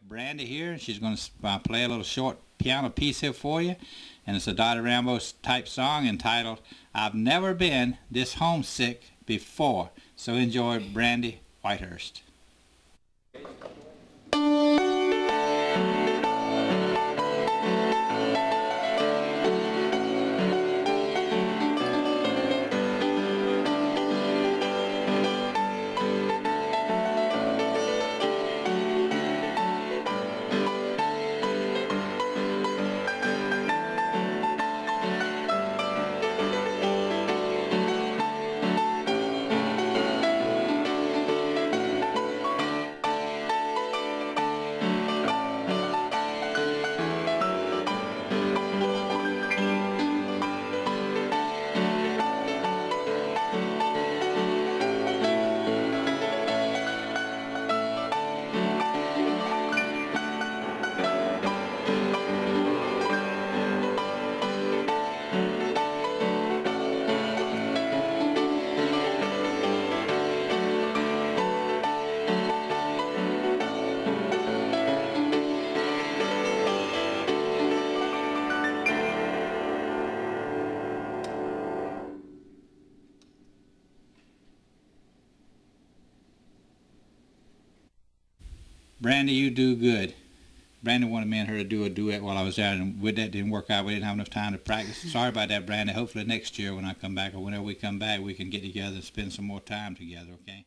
Brandie here. She's going to uh, play a little short piano piece here for you. And it's a Dottie Rambo type song entitled, I've Never Been This Homesick Before. So enjoy Brandie Whitehurst. Brandie, you do good. Brandie wanted me and her to do a duet while I was there, and with that didn't work out. We didn't have enough time to practice. Sorry about that, Brandie. Hopefully next year when I come back or whenever we come back, we can get together and spend some more time together, okay?